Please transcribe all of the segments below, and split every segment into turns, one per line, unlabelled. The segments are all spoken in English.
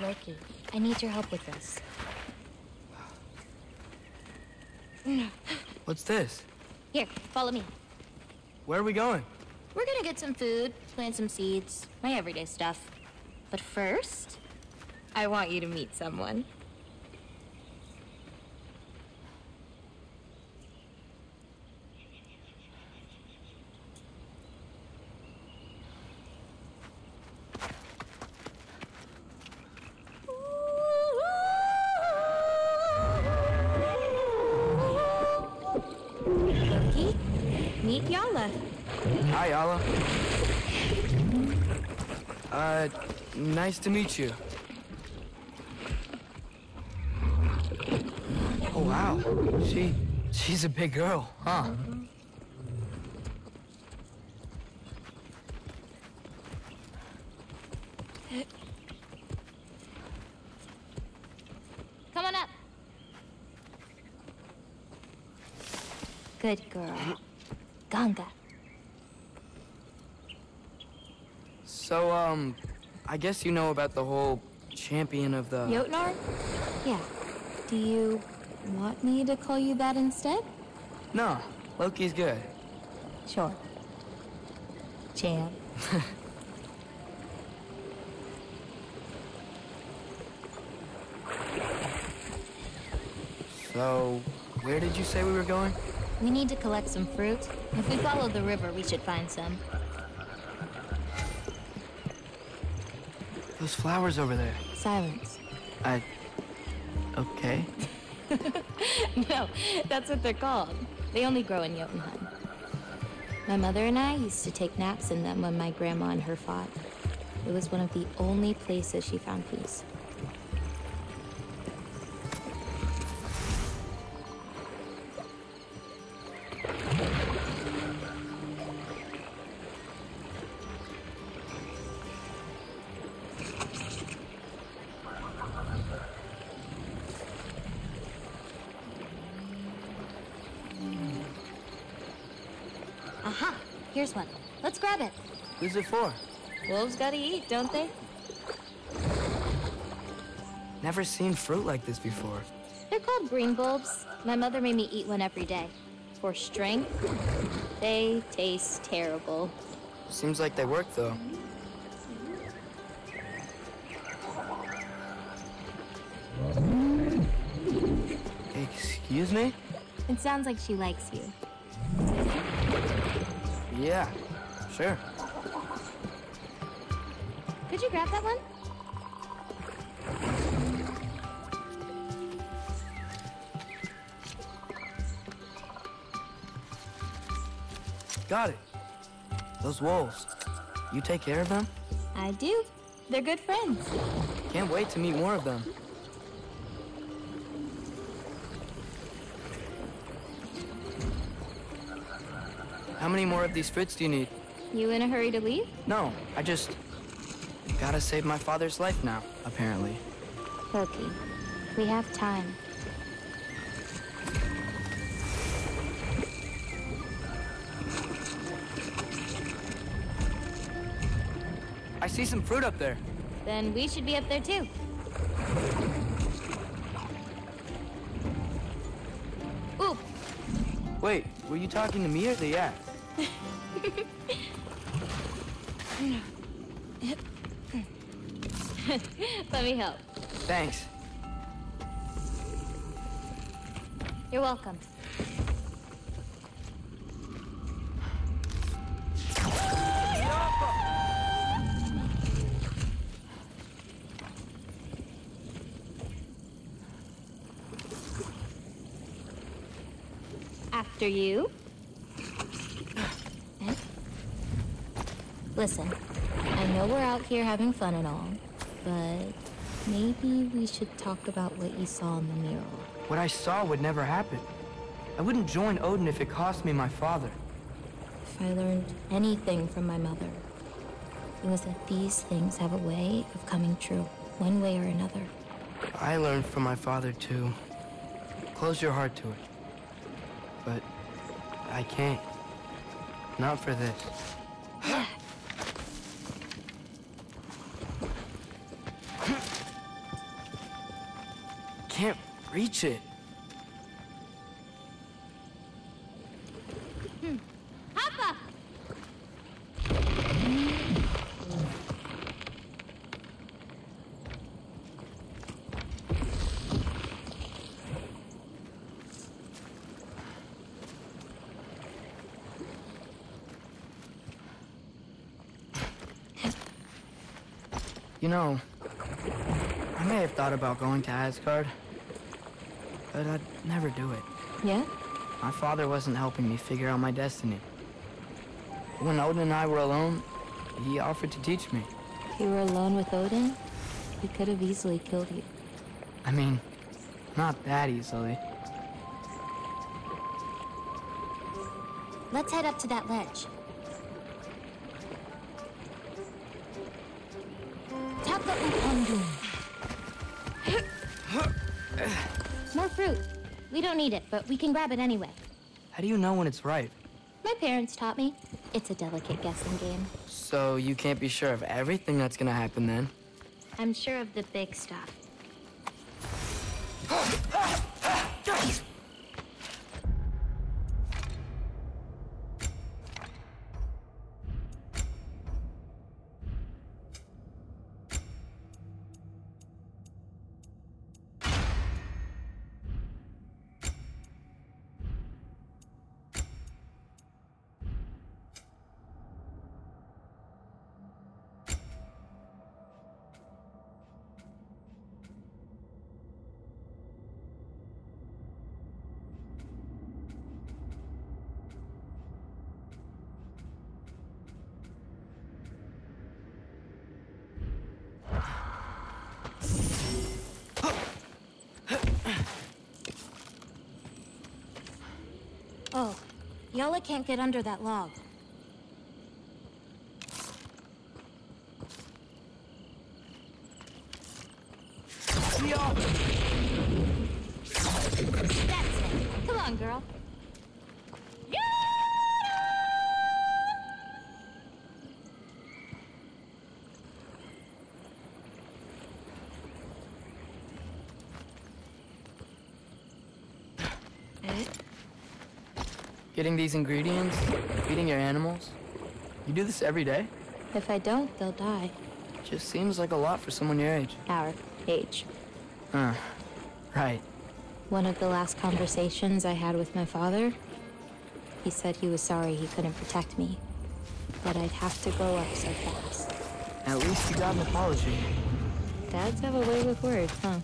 Loki, I need your help with this.
What's this?
Here, follow me.
Where are we going?
We're gonna get some food, plant some seeds, my everyday stuff. But first, I want you to meet someone.
Hi, Ala. Uh, nice to meet you. Oh, wow. She, she's a big girl, huh?
Come on up. Good girl. Ganga.
So, um, I guess you know about the whole champion of the...
Jotnar? Yeah. Do you want me to call you that instead?
No, Loki's good.
Sure. Champ.
So, where did you say we were going?
We need to collect some fruit. If we follow the river, we should find some.
Those flowers over there.
Silence.
I... Okay.
no, that's what they're called. They only grow in Jotunheim. My mother and I used to take naps in them when my grandma and her fought. It was one of the only places she found peace. Aha! Here's one. Let's grab it.
Who's it for?
Wolves gotta eat, don't they?
Never seen fruit like this before.
They're called green bulbs. My mother made me eat one every day. For strength, they taste terrible.
Seems like they work, though. Excuse me?
It sounds like she likes you.
Yeah, sure.
Could you grab that one?
Got it. Those wolves. You take care of them?
I do. They're good friends.
Can't wait to meet more of them. How many more of these fruits do you need?
You in a hurry to leave?
No, I just... Gotta save my father's life now, apparently.
Loki, we have time.
I see some fruit up there.
Then we should be up there too. Ooh,
Wait, were you talking to me or the yak?
let me help.
Thanks.
You're welcome. After you. Eh? Listen, I know we're out here having fun and all, but maybe we should talk about what you saw in the mural.
What I saw would never happen. I wouldn't join Odin if it cost me my father.
If I learned anything from my mother, it was that these things have a way of coming true, one way or another.
I learned from my father too. Close your heart to it. But I can't. Not for this. can't reach it. You know, I may have thought about going to Asgard, but I'd never do it.
Yeah?
My father wasn't helping me figure out my destiny. When Odin and I were alone, he offered to teach me.
If you were alone with Odin, he could have easily killed you.
I mean, not that easily.
Let's head up to that ledge. Don't need it, but we can grab it anyway.
How do you know when it's ripe?
My parents taught me. It's a delicate guessing game.
So you can't be sure of everything that's gonna happen then?
I'm sure of the big stuff. Ah! Yala can't get under that log. Come on, girl. Eh?
Getting these ingredients, feeding your animals. You do this every day?
If I don't, they'll die.
Just seems like a lot for someone your age.
Our age.
Huh. Right.
One of the last conversations I had with my father, he said he was sorry he couldn't protect me. But I'd have to grow up so fast.
At least you got an apology.
Dads have a way with words, huh?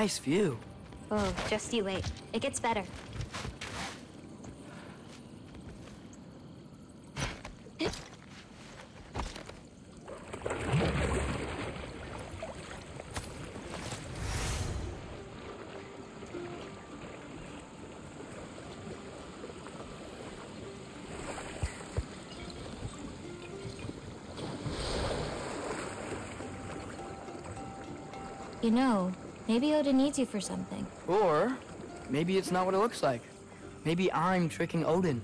Nice view.
Oh, just you wait. It gets better. You know, maybe Odin needs you for something.
Or maybe it's not what it looks like. Maybe I'm tricking Odin.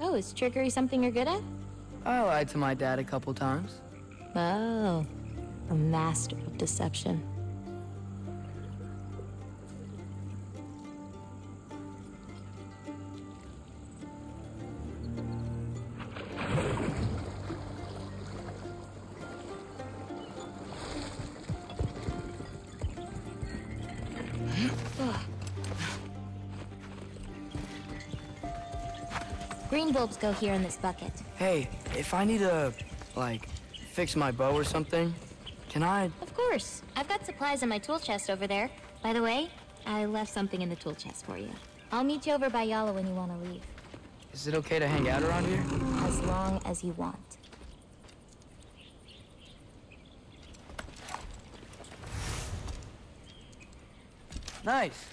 Oh, is trickery something you're good at?
I lied to my dad a couple times.
Oh, a master of deception. Green bulbs go here in this bucket.
Hey, if I need to, like, fix my bow or something, can I?
Of course. I've got supplies in my tool chest over there. By the way, I left something in the tool chest for you. I'll meet you over by Yala when you want to leave.
Is it okay to hang out around here?
As long as you want.
Nice.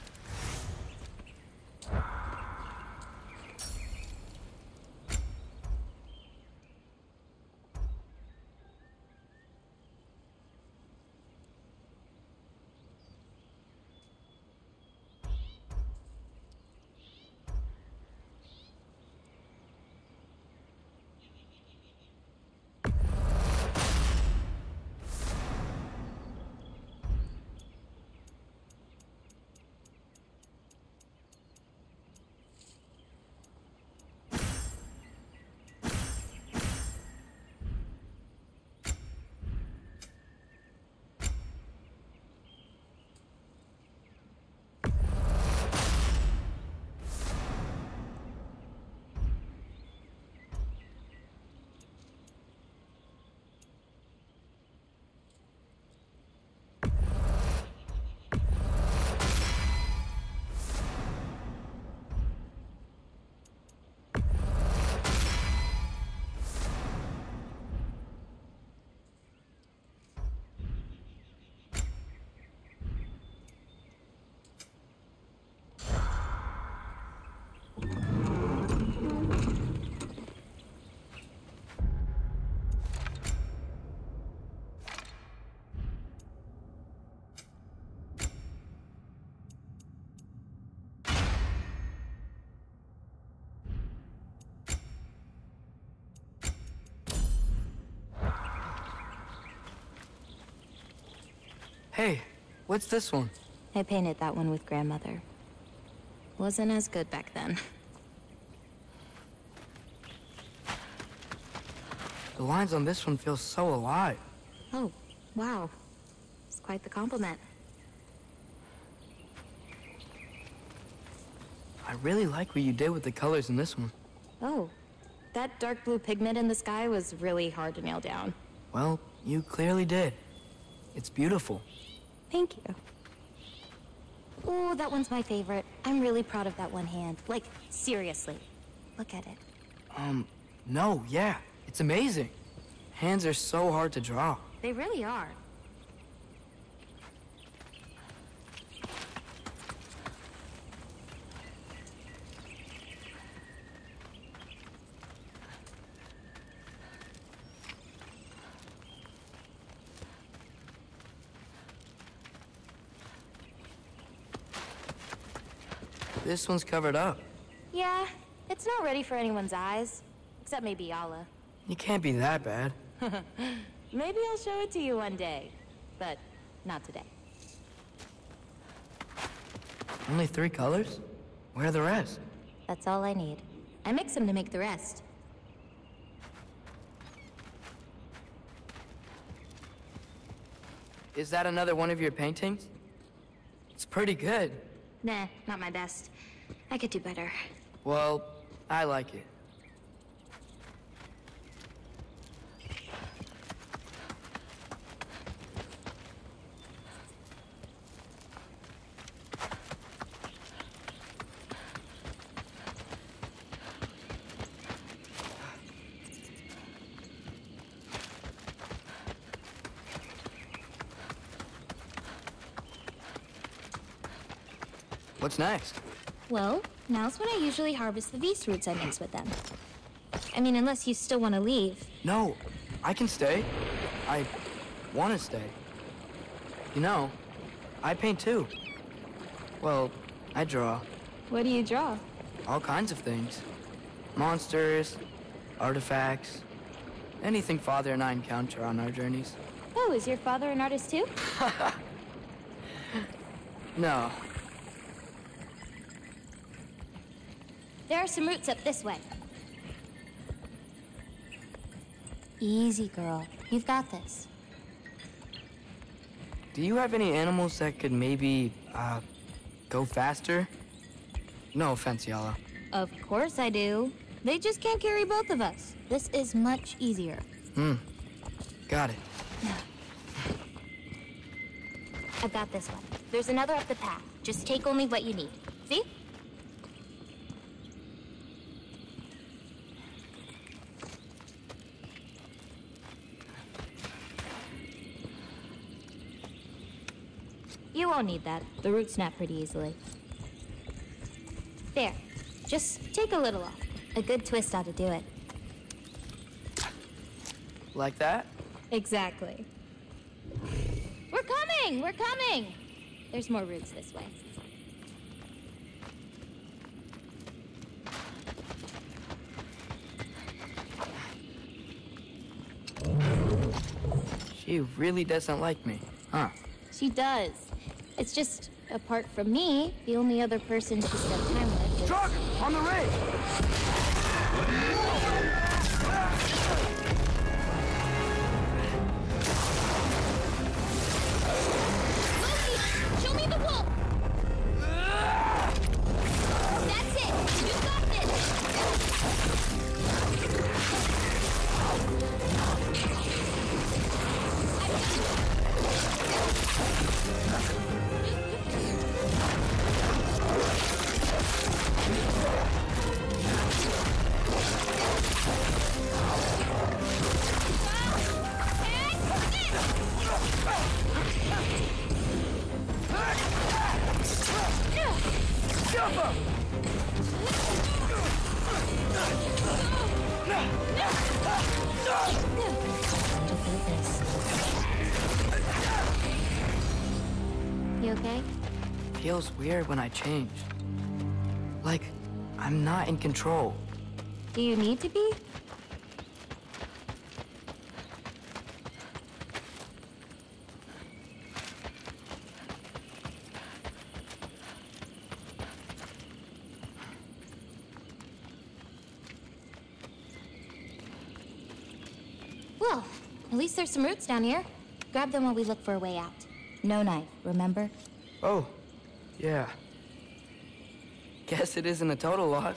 Hey, what's this one?
I painted that one with grandmother. Wasn't as good back then.
The lines on this one feel so alive.
Oh, wow. It's quite the compliment.
I really like what you did with the colors in this one.
Oh, that dark blue pigment in the sky was really hard to nail down.
Well, you clearly did. It's beautiful.
Thank you. Oh, that one's my favorite. I'm really proud of that one hand. Like, seriously. Look at it.
Um, no, yeah. It's amazing. Hands are so hard to draw.
They really are.
This one's covered up.
Yeah, it's not ready for anyone's eyes. Except maybe Yala.
You can't be that bad.
Maybe I'll show it to you one day. But not today.
Only three colors? Where are the rest?
That's all I need. I mix them to make the rest.
Is that another one of your paintings? It's pretty good.
Nah, not my best. I could do better.
Well, I like it. What's next?
Well, now's when I usually harvest the Vise roots I mix with them. I mean, unless you still want to leave.
No, I can stay. I want to stay. You know, I paint too. Well, I draw.
What do you draw?
All kinds of things. Monsters, artifacts, anything Father and I encounter on our journeys.
Oh, is your father an artist too?
No,
There are some roots up this way. Easy, girl. You've got this.
do you have any animals that could maybe, uh, go faster? No offense, Yala.
Of course I do. They just can't carry both of us. This is much easier.
Hmm, got it.
I've got this one. There's another up the path. Just take only what you need. See? Won't need that. The roots snap pretty easily. There. Just take a little off. A good twist ought to do it.
Like that?
Exactly. We're coming! We're coming! There's more roots this way.
She really doesn't like me, huh?
She does. It's just, apart from me, the only other person she spent time with.
Truck! On the ridge!
You okay?
Feels weird when I change. Like, I'm not in control.
Do you need to be? Well, at least there's some roots down here. Grab them while we look for a way out. No knife, remember?
Oh, yeah. Guess it isn't a total loss.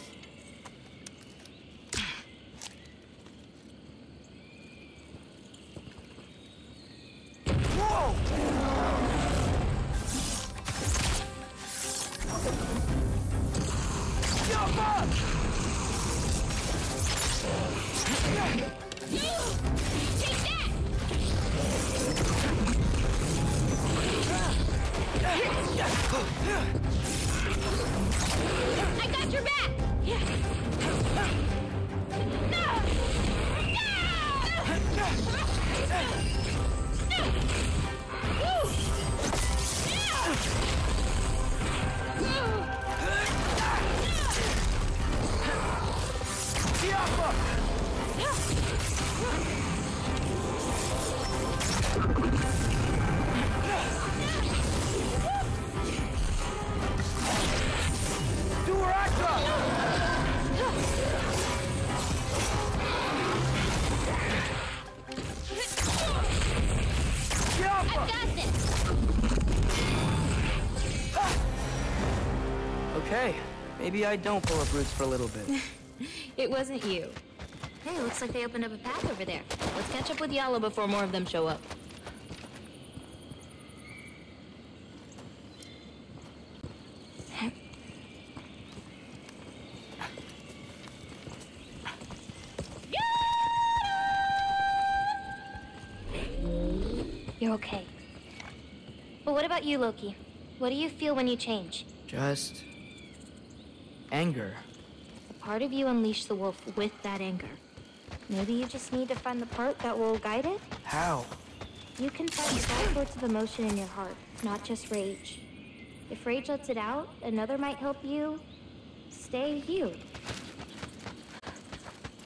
Maybe I don't pull up roots for a little bit.
It wasn't you. Hey, looks like they opened up a path over there. Let's catch up with Yellow before more of them show up. You're okay. But what about you, Loki? What do you feel when you change?
Just... anger.
A part of you unleashed the wolf with that anger. Maybe you just need to find the part that will guide it?
How?
You can find all sorts of emotion in your heart, not just rage. If rage lets it out, another might help you stay you.